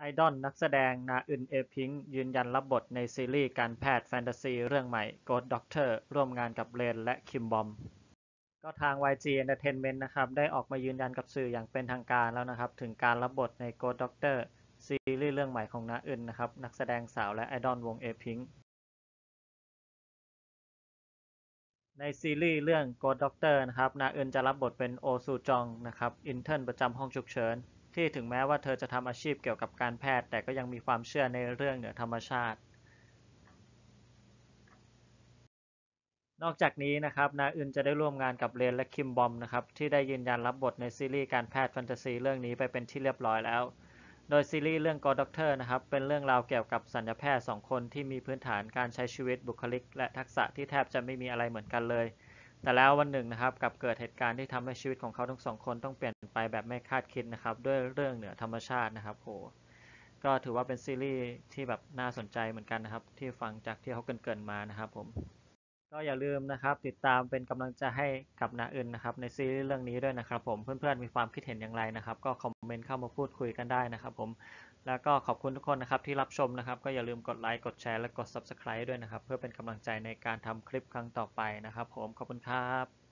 ไอดอลนักแสดงนาอึน Apink ยืนยันรับบทในซีรีส์การแพทย์แฟนตาซีเรื่องใหม่ Ghost Doctor ร่วมงานกับเรนและคิมบอม ก็ทาง YG Entertainment นะครับ ได้ออกมายืนยันกับสื่ออย่างเป็นทางการแล้วนะครับ ถึงการรับบทใน Ghost Doctor ซีรีส์เรื่องใหม่ของนาอึนนะครับ นักแสดงสาวและไอดอลวง Apink ในซีรีส์เรื่อง Ghost Doctor นะครับ นาอึนจะรับบทเป็นโอซูจองนะครับ อินเท n ร์ประจำห้องฉุกเฉิน ที่ถึงแม้ว่าเธอจะทำอาชีพเกี่ยวกับการแพทย์ แต่ก็ยังมีความเชื่อในเรื่องเหนือธรรมชาติ นอกจากนี้นะครับนาอึนจะได้ร่วมงานกับเรนและคิมบอมนะครับที่ได้ยืนยันรับบทในซีรีส์การแพทย์แฟนตาซีเรื่องนี้ไปเป็นที่เรียบร้อยแล้ว โดยซีรีส์เรื่อง God Doctor นะครับเป็นเรื่องราวเกี่ยวกับสัญญาแพทย์สองคนที่มีพื้นฐานการใช้ชีวิตบุคลิก และทักษะที่แทบจะไม่มีอะไรเหมือนกันเลย แต่แล้ววันหนึ่งนะครับกับเกิดเหตุการณ์ที่ทำให้ชีวิตของเขาทั้งสองคนต้องเปลี่ยนไปแบบไม่คาดคิดนะครับ ด้วยเรื่องเหนือธรรมชาตินะครับโหก็ถือว่าเป็นซีรีส์ที่แบบน่าสนใจเหมือนกันนะครับ ที่ฟังจากที่เขาเกรินๆมานะครับผม ก็อย่าลืมนะครับติดตามเป็นกำลังใจให้กับนาอึนนะครับในซีรีส์เรื่องนี้ด้วยนะครับผมเพื่อนๆมีความคิดเห็นอย่างไรนะครับ ก็คอมเมนต์เข้ามาพูดคุยกันได้นะครับ ผมแล้วก็ขอบคุณทุกคนนะครับที่รับชมนะครับ ก็อย่าลืมกดไลค์กดแชร์และกด Subscribe ด้วยนะครับ เพื่อเป็นกำลังใจในการทำคลิปครั้งต่อไปนะครับ ผมขอบคุณครับ